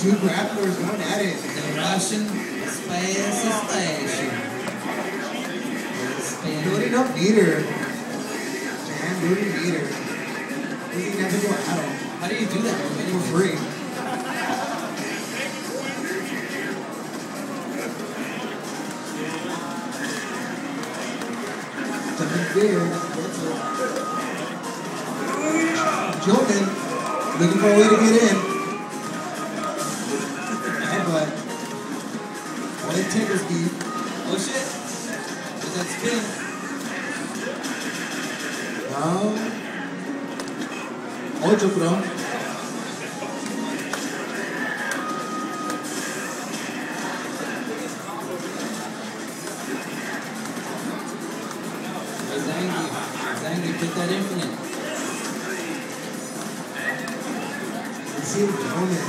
Two grapplers going at it. The Russian Space Station. Loading up meter. Man, loading meter. We can never go out. How do you do that? For free. Jewelman looking for a way to get in. One tickles deep. Oh shit. Is that spin? No. Ocho, bro. Zangi. Zangi, put that infinite. See if Jewelman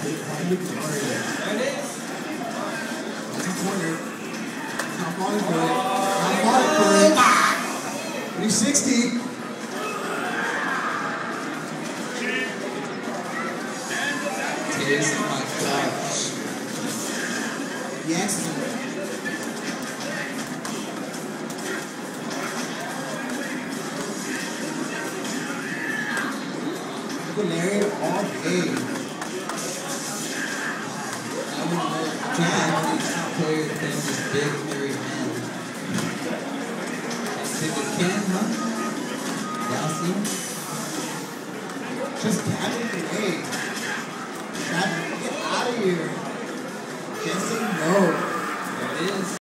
can find the corner. There it is. That's a corner. Not falling for it. Not falling for it. 360. Tears in my gosh. Yes. Larry. Can't these players big, hairy man. Big as Ken, huh? Him? Just today. Dabbing. Get out of here.